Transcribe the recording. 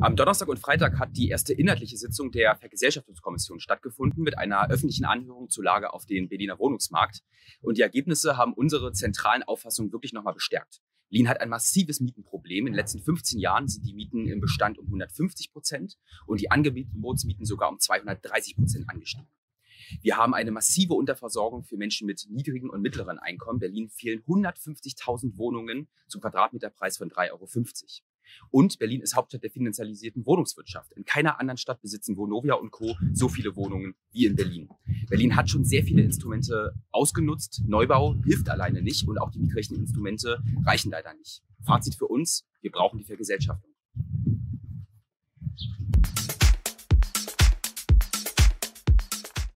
Am Donnerstag und Freitag hat die erste inhaltliche Sitzung der Vergesellschaftungskommission stattgefunden mit einer öffentlichen Anhörung zur Lage auf den Berliner Wohnungsmarkt. Und die Ergebnisse haben unsere zentralen Auffassungen wirklich nochmal bestärkt. Berlin hat ein massives Mietenproblem. In den letzten 15 Jahren sind die Mieten im Bestand um 150 Prozent und die Angebotsmieten sogar um 230 Prozent angestiegen. Wir haben eine massive Unterversorgung für Menschen mit niedrigen und mittleren Einkommen. Berlin fehlen 150.000 Wohnungen zum Quadratmeterpreis von 3,50 Euro. Und Berlin ist Hauptstadt der finanzialisierten Wohnungswirtschaft. In keiner anderen Stadt besitzen Vonovia und Co. so viele Wohnungen wie in Berlin. Berlin hat schon sehr viele Instrumente ausgenutzt. Neubau hilft alleine nicht und auch die mietrechten Instrumente reichen leider nicht. Fazit für uns, wir brauchen die Vergesellschaftung.